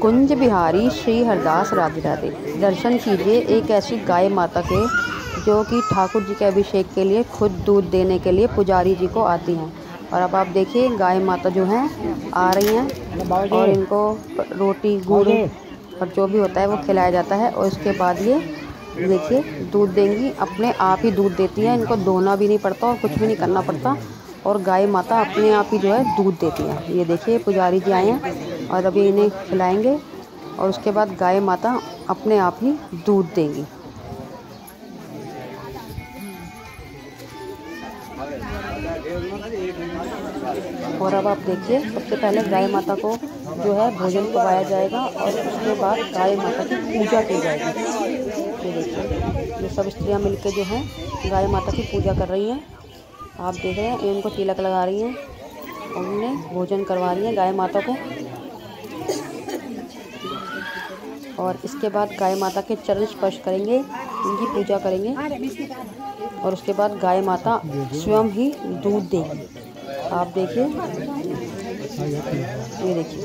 कुंज बिहारी श्री हरदास राधे राधे दर्शन कीजिए एक ऐसी गाय माता के जो कि ठाकुर जी के अभिषेक के लिए खुद दूध देने के लिए पुजारी जी को आती हैं। और अब आप देखिए गाय माता जो हैं आ रही हैं और इनको रोटी गुड़ और जो भी होता है वो खिलाया जाता है। और उसके बाद ये देखिए दूध देंगी अपने आप ही दूध देती हैं। इनको धोना भी नहीं पड़ता और कुछ भी नहीं करना पड़ता। और गाय माता अपने आप ही जो है दूध देती है। ये देखिए पुजारी जी आए हैं। और अभी इन्हें खिलाएँगे और उसके बाद गाय माता अपने आप ही दूध देंगी। और अब आप देखिए, सबसे पहले गाय माता को जो है भोजन करवाया जाएगा और उसके बाद गाय माता की पूजा की जाएगी। ये देखिए, ये सब स्त्रियाँ मिलकर जो हैं, गाय माता की पूजा कर रही हैं। आप देख रहे हैं इनको तिलक लगा रही हैं और उन्हें भोजन करवा रही हैं गाय माता को। और इसके बाद गाय माता के चरण स्पर्श करेंगे उनकी पूजा करेंगे और उसके बाद गाय माता स्वयं ही दूध देगी। आप देखिए। ये देखिए।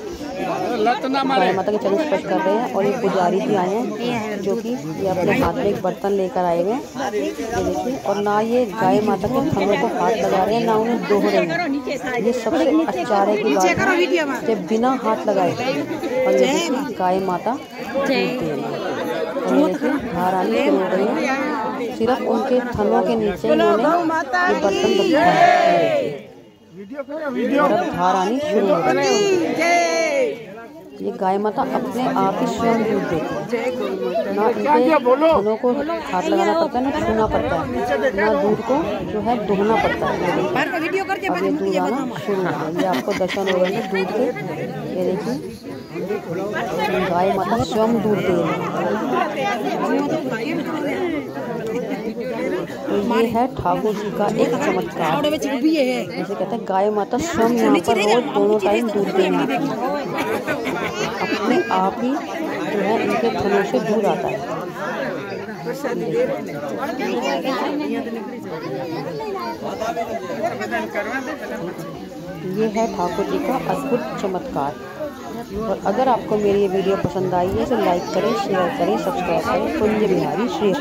गाय माता के चरण स्पर्श कर रहे हैं और ये पुजारी भी आए हैं जो कि ये अपने हाथ में एक बर्तन लेकर आए हुए हैं। ये देखिए और ना ये गाय माता के थनों को हाथ लगा रहे हैं ना उन्हें दोह रहे हैं। ये सबसे आश्चर्य की बात है जब बिना हाथ लगाए और ये गाय माता रही है। सिर्फ़ उनके थनों के नीचे ये बर्तन रखा है। हो गई ये गाय माता अपने आप ही स्वयं दूध देती है। ना इनके थनों को हाथ लगाना पड़ता है, ना छूना पड़ता है। ना दूध को जो है दुहना पड़ता है। दूध आना शुरू हो ये आपको दर्शन हो रहे दूध के। ये देखिए, गाय माता स्वयं दूध दे रही है। ये है ठाकुर जी का एक चमत्कार। जैसे कहते हैं गाय माता स्वयं यहाँ पर रोज दोनों टाइम दूध देने अपने आप ही जो है इनके थनों से दूध आता है। ये है ठाकुर जी का अद्भुत चमत्कार। और अगर आपको मेरी ये वीडियो पसंद आई है तो लाइक करें शेयर करें सब्सक्राइब करें कुंज बिहारी श्री